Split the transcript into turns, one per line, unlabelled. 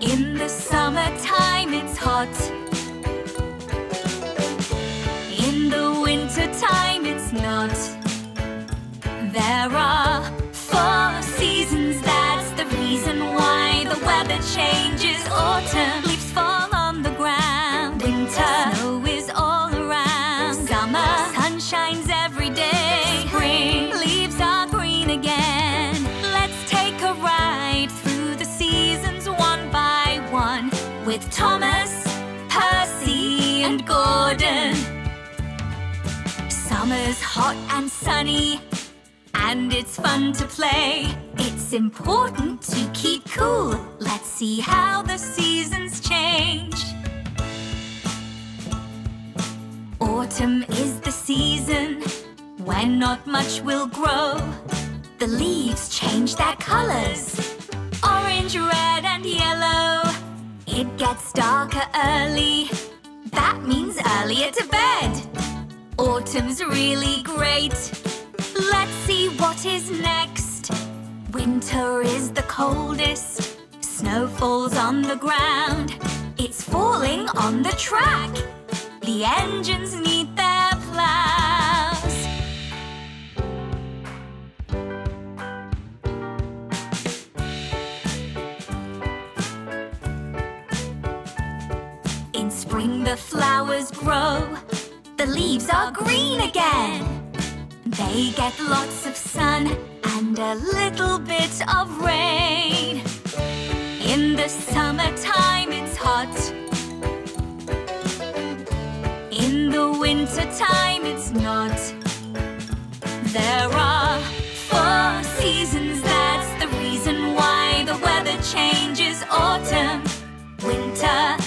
In the summertime it's hot. In the wintertime it's not. With Thomas, Percy, and Gordon. Summer's hot and sunny, and it's fun to play. It's important to keep cool. Let's see how the seasons change. Autumn is the season when not much will grow. The leaves change their colors It gets darker early. That means earlier to bed. Autumn's really great. Let's see what is next. Winter is the coldest. Snow falls on the ground. It's falling on the track. The engines need spring the flowers grow, the leaves are green again. They get lots of sun and a little bit of rain. In the summertime it's hot. In the wintertime it's not. There are four seasons, that's the reason why the weather changes autumn, winter,